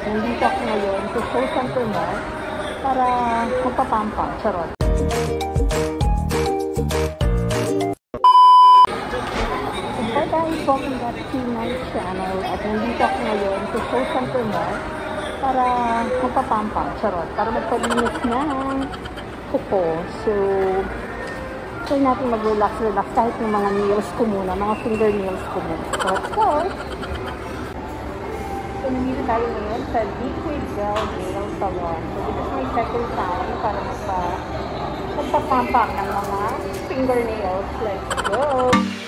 at nandito ako ngayon sa Center Mall para magpapampang. Charot. Hi guys, welcome back to my channel at nandito ako ngayon sa Center Mall para magpapampang. Charot. Para magpalinis ng kuko. So, try natin mag-relax-relax kahit yung mga nails ko muna, mga fingernails ko muna. So, of course, so nandito tayo ngayon sa Liquid Gel Nail Salon. So, this is my second time para magpa magpapampang ng mga fingernails. Let's go!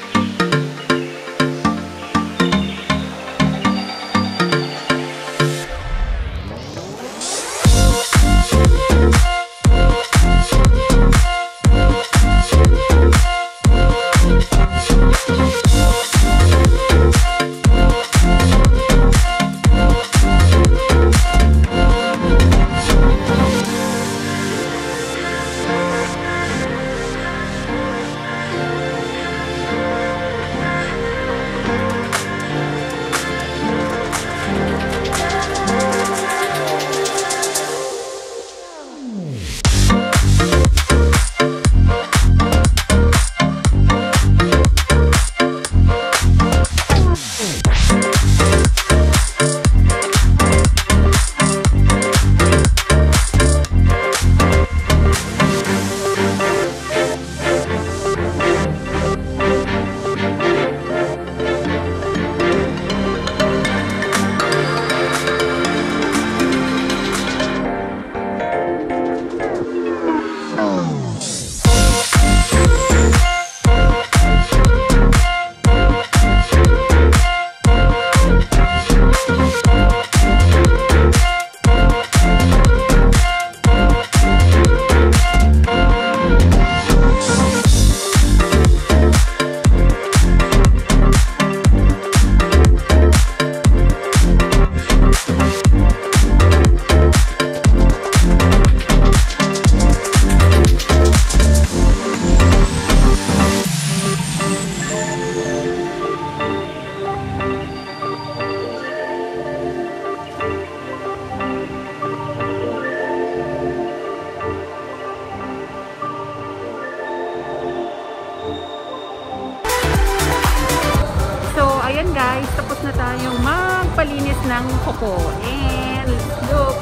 Guys, tapos na tayong magpalinis ng kuko. And look,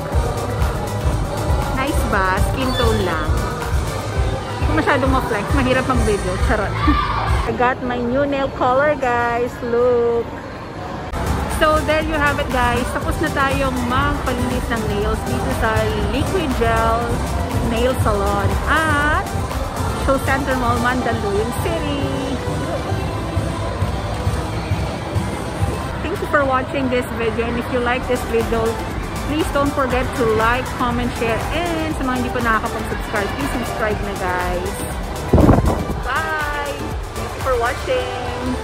nice ba? Skin tone lang. Ko masyadong ma-flex. Mahirap mag-video. Charot. I got my new nail color guys. Look. So, there you have it guys. Tapos na tayong magpalinis ng nails dito sa Liquid Gel Nail Salon at Show Center Mall, Mandaluyong City. You for watching this video and if you like this video, please don't forget to like, comment, share, and sa mga hindi pa nakakapag-subscribe, please subscribe na guys. Bye! Thank you for watching!